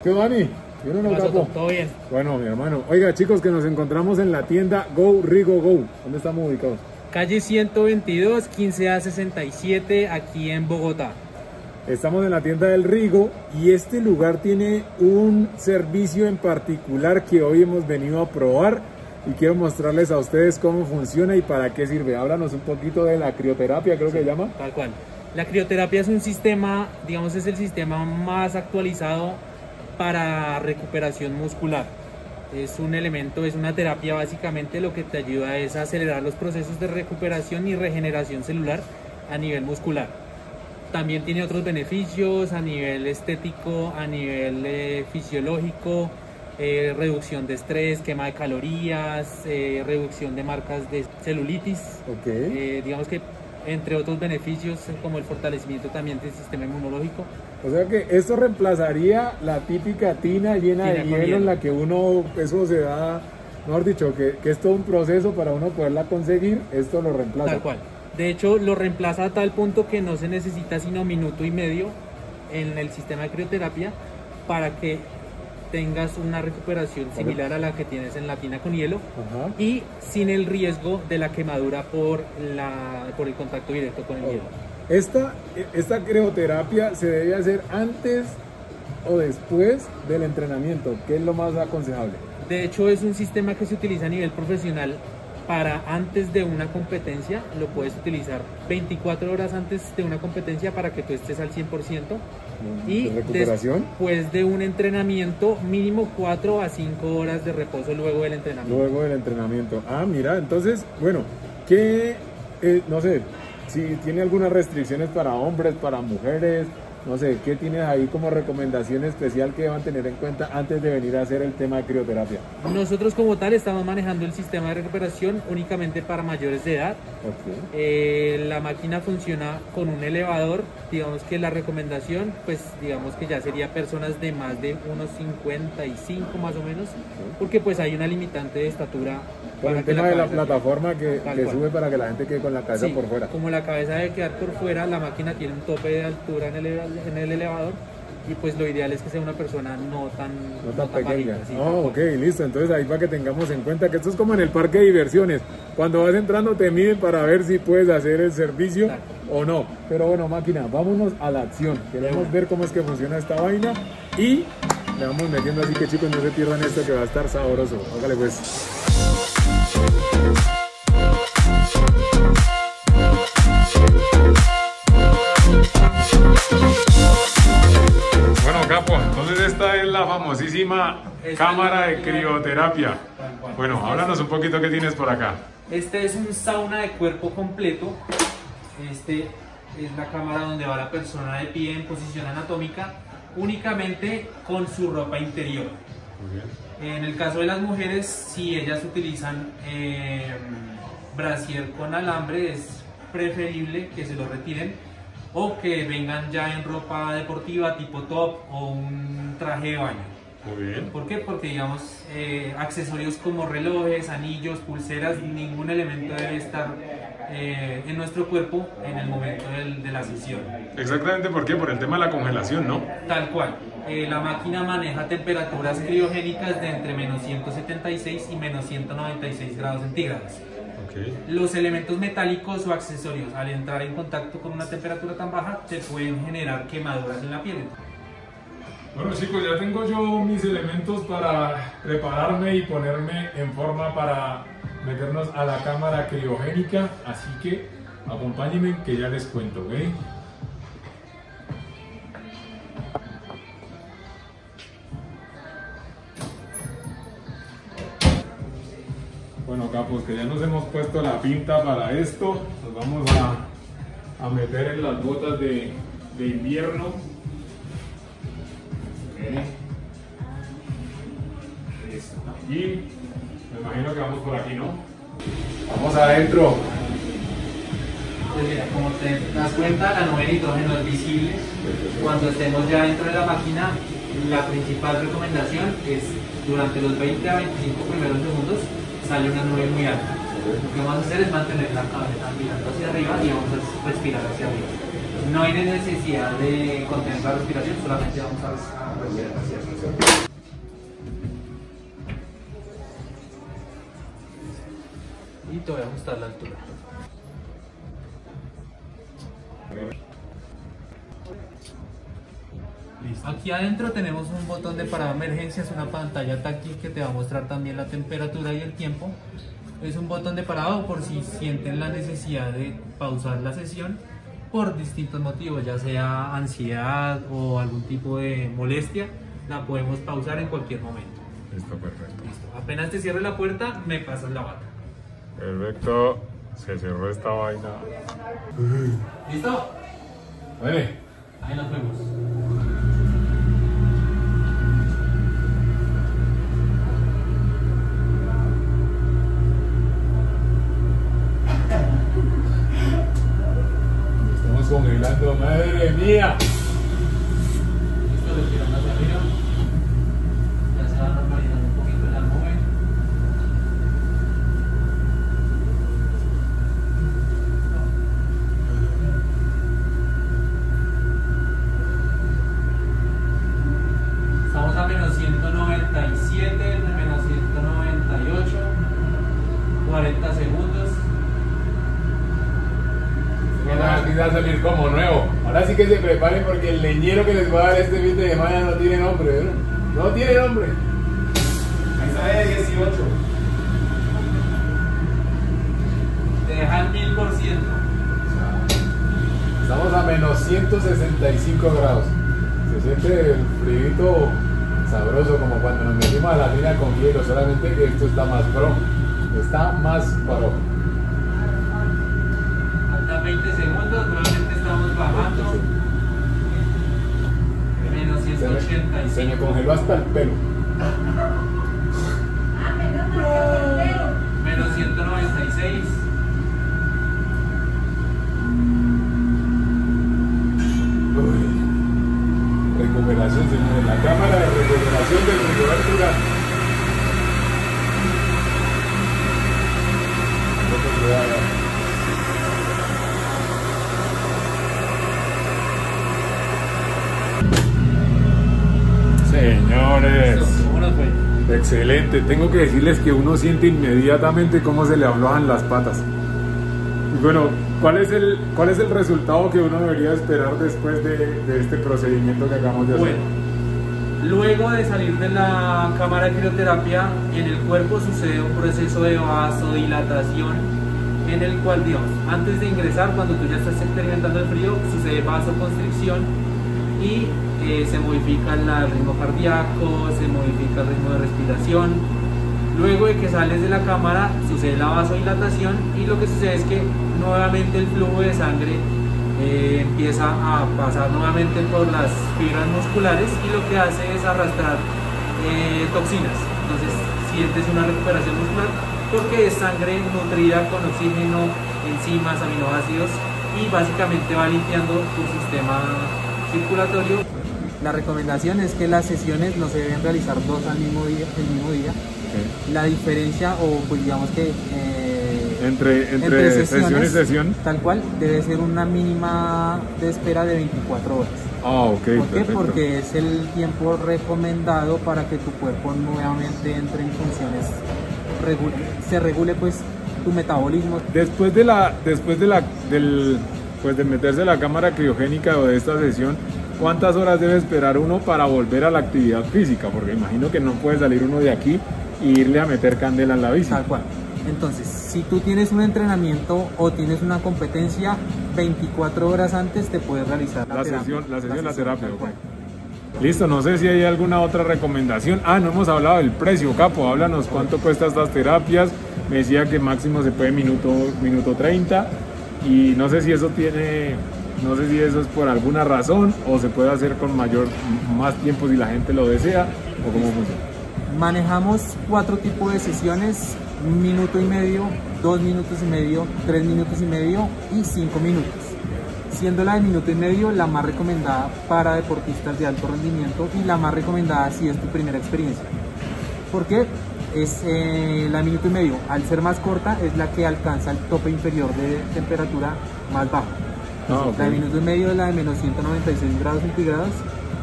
¿Qué Dani? ¿Bien o no, capo? Todo bien. Bueno, mi hermano. Oiga, chicos, que nos encontramos en la tienda Go Rigo Go. ¿Dónde estamos ubicados? Calle 122, 15A67, aquí en Bogotá. Estamos en la tienda del Rigo y este lugar tiene un servicio en particular que hoy hemos venido a probar y quiero mostrarles a ustedes cómo funciona y para qué sirve. Háblanos un poquito de la crioterapia, creo que se llama. Tal cual. La crioterapia es un sistema, digamos, es el sistema más actualizado para recuperación muscular. Es un elemento, es una terapia básicamente lo que te ayuda es a acelerar los procesos de recuperación y regeneración celular a nivel muscular. También tiene otros beneficios a nivel estético, a nivel eh, fisiológico, eh, reducción de estrés, quema de calorías, eh, reducción de marcas de celulitis. Ok. digamos que entre otros beneficios como el fortalecimiento también del sistema inmunológico. O sea que esto reemplazaría la típica tina llena Tina de hielo, hielo. en la que uno, eso se da, mejor dicho, que, que es todo un proceso para uno poderla conseguir, esto lo reemplaza. Tal cual. De hecho, lo reemplaza a tal punto que no se necesita sino minuto y medio en el sistema de crioterapia para que tengas una recuperación similar a la que tienes en la tina con hielo Ajá. y sin el riesgo de la quemadura por, la, por el contacto directo con el hielo. Esta, esta crioterapia se debe hacer antes o después del entrenamiento, que es lo más aconsejable. De hecho, es un sistema que se utiliza a nivel profesional para antes de una competencia, lo puedes utilizar 24 horas antes de una competencia para que tú estés al 100% y después de un entrenamiento mínimo 4 a 5 horas de reposo luego del entrenamiento. Luego del entrenamiento. Ah, mira, entonces, bueno, ¿qué, eh, no sé, si tiene algunas restricciones para hombres, para mujeres, no sé, ¿qué tienes ahí como recomendación especial que deban tener en cuenta antes de venir a hacer el tema de crioterapia? Nosotros como tal estamos manejando el sistema de recuperación únicamente para mayores de edad. Eh, la máquina funciona con un elevador, digamos que la recomendación, pues digamos que ya sería personas de más de unos 55 más o menos, porque pues hay una limitante de estatura. Por el tema de la plataforma que, sube para que la gente quede con la cabeza Sí, por fuera. Como la cabeza debe quedar por fuera, la máquina tiene un tope de altura en el, en el elevador y pues lo ideal es que sea una persona no tan, No tan pequeña. bajita, sí, tal cual. ok, listo. Entonces ahí para que tengamos en cuenta que esto es como en el parque de diversiones. Cuando vas entrando te miden para ver si puedes hacer el servicio o no. Pero bueno, máquina, vámonos a la acción. Queremos ver cómo es que funciona esta vaina y le vamos metiendo así que chicos no se pierdan esto que va a estar sabroso. Hágale pues. Famosísima Esta cámara de crioterapia. Bueno, háblanos un poquito qué tienes por acá. Este es un sauna de cuerpo completo. Este es la cámara donde va la persona de pie en posición anatómica únicamente con su ropa interior. En el caso de las mujeres, si ellas utilizan eh, brasier con alambre, es preferible que se lo retiren o que vengan ya en ropa deportiva tipo top o un traje de baño. Muy bien. ¿Por qué? Porque digamos eh, accesorios como relojes, anillos, pulseras, ningún elemento debe estar eh, en nuestro cuerpo en el momento del- de la sesión. Exactamente, ¿por qué? Por el tema de la congelación, ¿no? Tal cual. Eh, la máquina maneja temperaturas criogénicas de entre menos 176 y menos 196 grados centígrados. Los elementos metálicos o accesorios al entrar en contacto con una temperatura tan baja te pueden generar quemaduras en la piel. Bueno chicos, ya tengo yo mis elementos para prepararme y ponerme en forma para meternos a la cámara criogénica, así que acompáñenme que ya les cuento, ¿ok? Que ya nos hemos puesto la pinta para esto, nos vamos a, a meter en las botas de, de invierno. Listo. Y me imagino que vamos por aquí, ¿no? Vamos adentro. Pues mira, como te das cuenta, la nube de nitrógeno es visible. Cuando estemos ya dentro de la máquina, la principal recomendación es durante los 20 a 25 primeros segundos sale una nube muy alta. Lo que vamos a hacer es mantener la cabeza mirando hacia arriba y vamos a respirar hacia arriba. No hay necesidad de contener la respiración, solamente vamos a respirar hacia Y te voy a ajustar la altura. Aquí adentro tenemos un botón de parada emergencias, una pantalla táctil que te va a mostrar también la temperatura y el tiempo. Es un botón de parado por si sienten la necesidad de pausar la sesión por distintos motivos, ya sea ansiedad o algún tipo de molestia, la podemos pausar en cualquier momento. Listo, perfecto. Listo. Apenas te cierre la puerta, me pasas la bata. Perfecto. Se cerró esta vaina. ¿Listo? Bueno. Ahí nos vemos. Congelando, madre mía. Listo, respirando hacia arriba. Ya se va normalizando un poquito el volumen. Estamos a menos 197, menos 198, 40 segundos. Aquí va a salir como nuevo. Ahora sí que se preparen porque el leñero que les va a dar este fin de semana no tiene nombre, ¿verdad? No tiene nombre. Ahí sale de 18. Te deja el 1000%. Estamos a menos 165 grados. Se siente el frío sabroso como cuando nos metimos a la mina con hielo, solamente que esto está más pro. Está más pro. Faltan 20 segundos, nuevamente estamos bajando. Menos Se me, se me 185. congeló hasta el pelo. Menos 196. Uy. Recuperación, señores. La cámara de recuperación del Festival Señores. ¿Cómo nos fue? Excelente. Tengo que decirles que uno siente inmediatamente cómo se le aflojan las patas. Y bueno, ¿cuál es el, cuál es el resultado que uno debería esperar después de, de este procedimiento que acabamos de hacer? Bueno, luego de salir de la cámara de crioterapia, en el cuerpo sucede un proceso de vasodilatación en el cual, digamos, antes de ingresar, cuando tú ya estás experimentando el frío, sucede vasoconstricción y eh, se modifica el ritmo cardíaco, se modifica el ritmo de respiración. Luego de que sales de la cámara, sucede la vasodilatación y lo que sucede es que nuevamente el flujo de sangre eh, empieza a pasar nuevamente por las fibras musculares y lo que hace es arrastrar eh, toxinas. Entonces sientes una recuperación muscular porque es sangre nutrida con oxígeno, enzimas, aminoácidos y básicamente va limpiando tu sistema circulatorio. La recomendación es que las sesiones no se deben realizar dos al mismo día, el mismo día. La diferencia, o pues digamos que eh, Entre, entre, sesión y sesión. tal cual, debe ser una mínima de espera de 24 horas. Ah, ok. ¿Por qué? perfecto. Porque es el tiempo recomendado para que tu cuerpo nuevamente entre en funciones, regule- se regule pues tu metabolismo. Después de la, después de la, del, pues de meterse la cámara criogénica o de esta sesión, ¿cuántas horas debe esperar uno para volver a la actividad física? Porque imagino que no puede salir uno de aquí e irle a meter candela en la bici. Tal cual. Entonces, si tú tienes un entrenamiento o tienes una competencia, 24 horas antes te puedes realizar La terapia. sesión, la sesión, la terapia. Listo, no sé si hay alguna otra recomendación. Ah, no hemos hablado del precio, Capo. Háblanos cuánto cuesta estas terapias. Me decía que máximo se puede minuto, minuto 30. Y no sé si eso tiene, no sé si eso es por alguna razón o se puede hacer con mayor, más tiempo si la gente lo desea o cómo funciona. Manejamos cuatro tipos de sesiones, minuto y medio, dos minutos y medio, tres minutos y medio y cinco minutos. Siendo la de minuto y medio la más recomendada para deportistas de alto rendimiento y la más recomendada si es tu primera experiencia. Porque es eh, la minuto y medio, al ser más corta, es la que alcanza el tope inferior de temperatura más bajo. Ah, La de minuto y medio es la de menos 196 grados centígrados.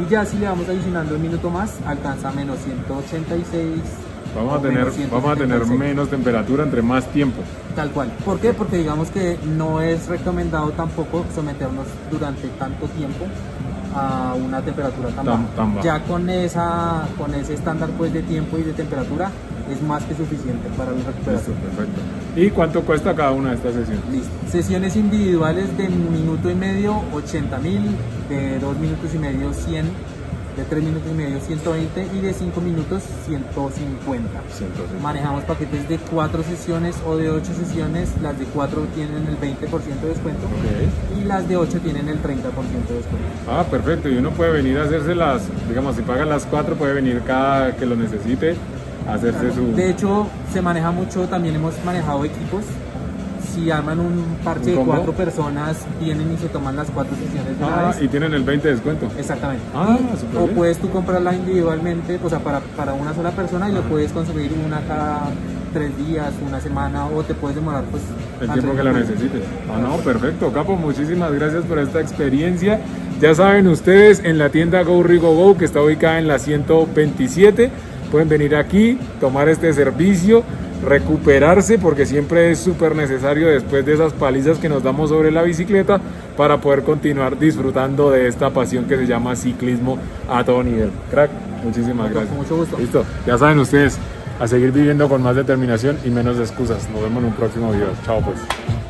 Y ya si le vamos adicionando un minuto más, alcanza menos 186. Vamos a tener, vamos a tener 176. menos temperatura entre más tiempo. Tal cual. ¿Por qué? Porque digamos que no es recomendado tampoco someternos durante tanto tiempo a una temperatura tan, Tan- baja. tan baja. Ya con esa con ese estándar pues de tiempo y de temperatura es más que suficiente para la Listo, recuperación. perfecto. ¿Y cuánto cuesta cada una de estas sesiones? Listo. Sesiones individuales de minuto y medio 80 mil, de dos minutos y medio 100, de tres minutos y medio 120 y de 5 minutos 150. 160. Manejamos paquetes de 4 sesiones o de 8 sesiones. Las de 4 tienen el 20% de descuento y las de 8 tienen el 30% de descuento. Ah, perfecto. Y uno puede venir a hacerse las, digamos, si pagan las cuatro, puede venir cada que lo necesite hacerse su... De hecho, se maneja mucho, también hemos manejado equipos. Si arman un parche ¿Un de? 4 personas, vienen y se toman las 4 sesiones de una Ah, vez. y tienen el 20 de descuento. Exactamente. Ah, Y- o bien. puedes tú comprarla individualmente, o sea, para, para una sola persona y lo puedes consumir una cada tres días, una semana, o te puedes demorar pues El tiempo que días. necesites. Ah, no, perfecto, Capo. Muchísimas gracias por esta experiencia. Ya saben ustedes, en la tienda Go Rigo Go, que está ubicada en la 127, pueden venir aquí, tomar este servicio, recuperarse, porque siempre es súper necesario después de esas palizas que nos damos sobre la bicicleta para poder continuar disfrutando de esta pasión que se llama ciclismo a todo nivel. Crack, muchísimas Con gracias. mucho gusto. Listo, ya saben ustedes, a seguir viviendo con más determinación y menos excusas. Nos vemos en un próximo video. Chao pues.